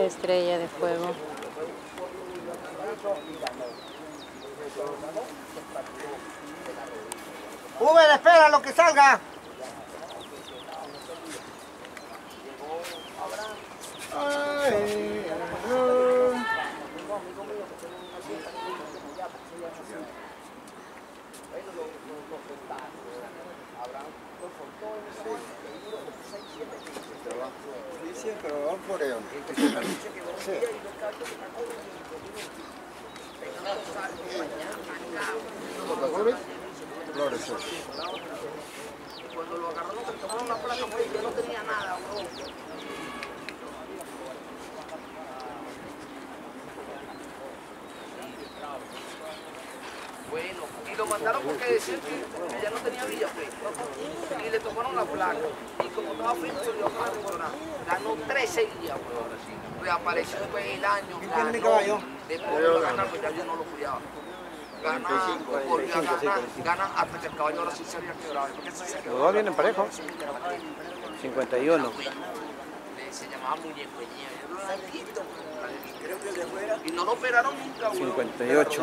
estrella de fuego. Uber, espera lo que salga. Ay, ay. 100, pero vamos por ello. Sí. Flores. Cuando lo agarraron, tomaron la placa, yo no tenía nada, bro. Bueno, y lo mandaron porque decían que, ya no tenía villa, pues. Y le tomaron la placa. Y como estaba frito, se lo. Ganó 13 días, pues. Reapareció después el año. ¿Quién mi ganó. caballo? Después de ganar, pues ya yo no lo cuidaba. Gana, volvió a ganar, gana hasta que el caballo ahora sí se había quebrado. Los dos vienen parejos. 51. Le- se llamaba muñeco de nieve. Era un blanquito, Y no lo operaron nunca, güey. 58.